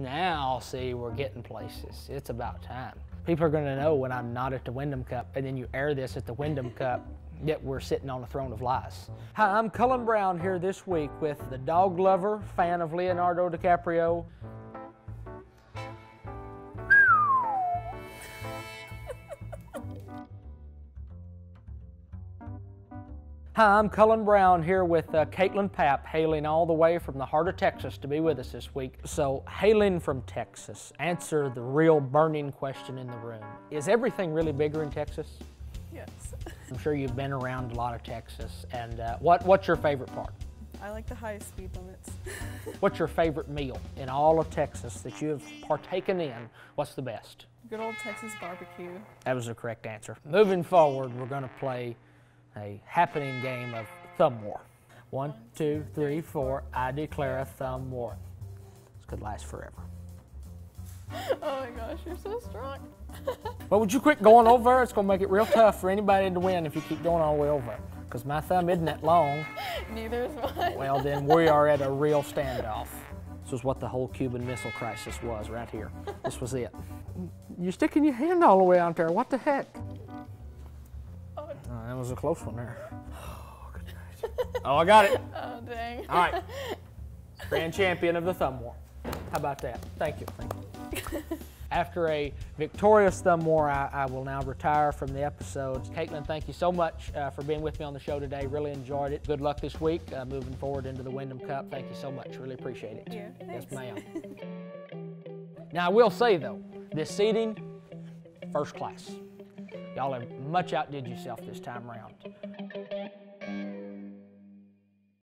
Now, see, we're getting places. It's about time. People are going to know when I'm not at the Wyndham Cup, and then you air this at the Wyndham Cup, yet we're sitting on the throne of lies. Hi, I'm Cullan Brown here this week with the dog lover, fan of Leonardo DiCaprio. Hi, I'm Cullan Brown here with uh, Kaitlyn Papp, hailing all the way from the heart of Texas to be with us this week. So, hailing from Texas, answer the real burning question in the room. Is everything really bigger in Texas? Yes. I'm sure you've been around a lot of Texas. And uh, what, what's your favorite part? I like the high speed limits. What's your favorite meal in all of Texas that you have partaken in? What's the best? Good old Texas barbecue. That was the correct answer. Moving forward, we're going to play a happening game of thumb war. One, two, three, four. I declare a thumb war. This could last forever. Oh my gosh, you're so strong. Well, would you quit going over? It's going to make it real tough for anybody to win if you keep going all the way over. Because my thumb isn't that long. Neither is mine. Well, then we are at a real standoff. This was what the whole Cuban Missile Crisis was right here. This was it. You're sticking your hand all the way out there. What the heck? Oh, Oh, that was a close one there. Oh, I got it. oh dang. All right. Grand champion of the thumb war. How about that? Thank you. Thank you. After a victorious thumb war, I, I will now retire from the episodes. Kaitlyn, thank you so much uh, for being with me on the show today. Really enjoyed it. Good luck this week uh, moving forward into the Wyndham Cup. Thank you so much. Really appreciate it. Yeah, Yes, ma'am. now, I will say, though, this seating, first class. Y'all have much outdid yourself this time around.